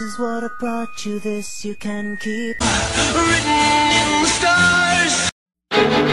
This is what I brought you, this you can keep.